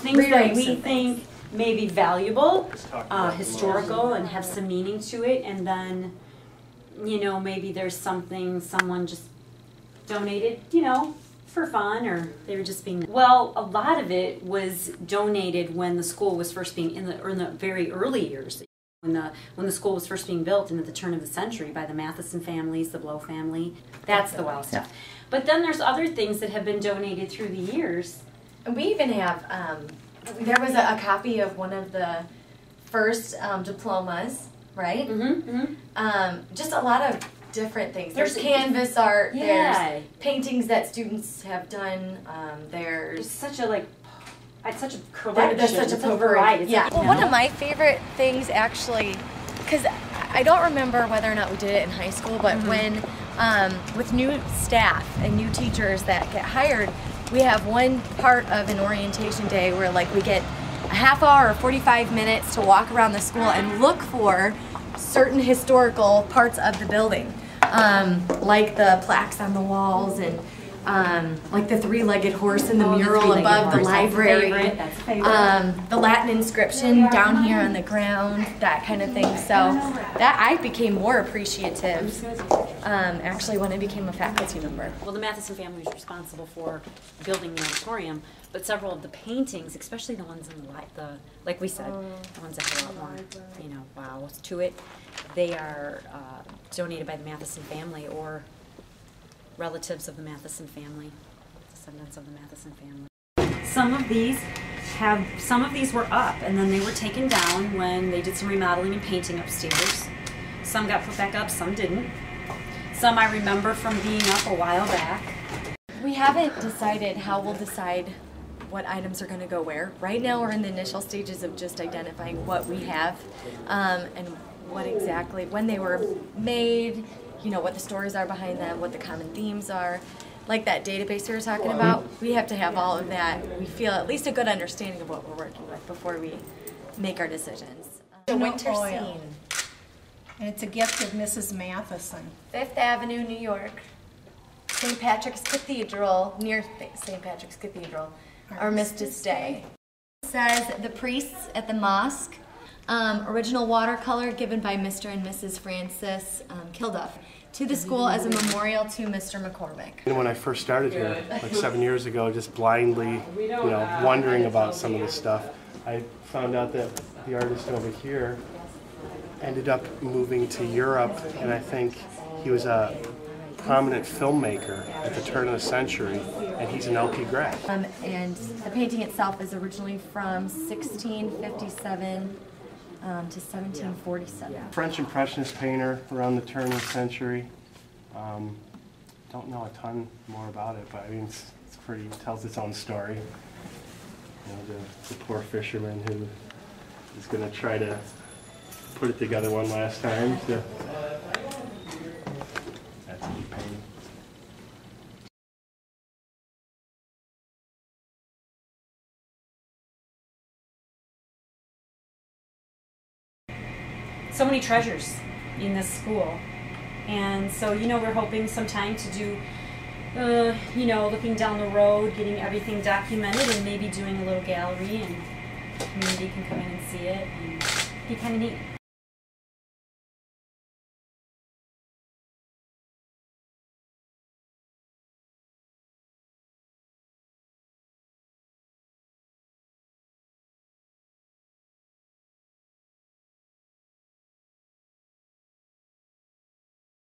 things that we think may be valuable, uh, historical, and have some meaning to it, and then, you know, maybe there's something someone just donated, you know, for fun, or they were just being. Well, a lot of it was donated when the school was first being in the or in the very early years. When the when the school was first being built and at the turn of the century by the Matthiessen families, the Blow family, that's the wow stuff. But then there's other things that have been donated through the years. And we even have, um, there was a, a copy of one of the first um, diplomas, right? Mm-hmm. Um, just a lot of different things. There's, There's- canvas art, Yeah. there's paintings that students have done, um, It's there's such a like, it's such a collection. there's such a it's potpourri. variety. Yeah. Well, one of my favorite things actually, because I don't remember whether or not we did it in high school, but Mm-hmm. when um, with new staff and new teachers that get hired, we have one part of an orientation day where like we get a half hour or 45 minutes to walk around the school and look for certain historical parts of the building, um, like the plaques on the walls and um, like the three-legged horse in the Oh, mural three-legged above the horse, that's library. favorite, that's favorite. Um, the Latin inscription down here on the ground, that kind of thing. So that I became more appreciative um, actually when I became a faculty member. Well, the Matthiessen family was responsible for building the auditorium, but several of the paintings, especially the ones in the li- the like we said, the ones that have a lot more, you know, wow to it, they are uh, donated by the Matthiessen family or relatives of the Matthiessen family, descendants of the Matthiessen family. Some of these have some of these were up, and then they were taken down when they did some remodeling and painting upstairs. Some got put back up, some didn't. Some I remember from being up a while back. We haven't decided how we'll decide what items are going to go where. Right now, we're in the initial stages of just identifying what we have um, and what exactly, when they were made, you know, what the stories are behind them, what the common themes are. Like that database we were talking about, we have to have all of that. We feel at least a good understanding of what we're working with before we make our decisions. The winter oil. scene, And it's a gift of Mrs. Matthiessen. Fifth Avenue, New York. St. Patrick's Cathedral, near St. Patrick's Cathedral, Armistice Day. Says the priests at the mosque. Um, original watercolor given by Mr. and Mrs. Francis um, Kilduff to the school as a memorial to Mr. McCormick. And when I first started here, like seven years ago, just blindly, you know, wondering about some of this stuff, I found out that the artist over here ended up moving to Europe, and I think he was a prominent filmmaker at the turn of the century, and he's an LP grad. Um, and the painting itself is originally from 1657 um, to 1747. French Impressionist painter around the turn of the century. Um, don't know a ton more about it, but I mean, it's, it's pretty, it tells its own story. You know, the, the poor fisherman who is going to try to put it together one last time. So many treasures in this school. And so, you know, we're hoping sometime to do, uh, you know, looking down the road, getting everything documented, and maybe doing a little gallery, and the community can come in and see it, and be kind of neat.